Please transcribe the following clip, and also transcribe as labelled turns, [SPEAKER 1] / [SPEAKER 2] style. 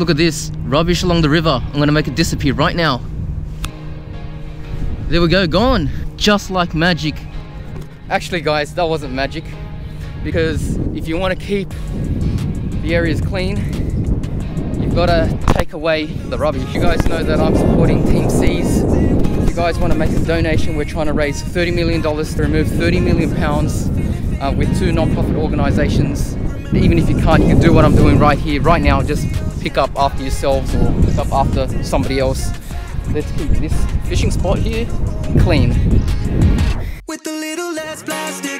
[SPEAKER 1] Look at this, rubbish along the river. I'm gonna make it disappear right now. There we go, gone. Just like magic. Actually guys, that wasn't magic. Because if you wanna keep the areas clean, you've gotta take away the rubbish. You guys know that I'm supporting Team Seas. If you guys wanna make a donation, we're trying to raise $30 million to remove 30 million pounds uh, with two non-profit organizations. Even if you can't, you can do what I'm doing right here, right now. Just pick up after yourselves or pick up after somebody else. Let's keep this fishing spot here clean.
[SPEAKER 2] With a little less plastic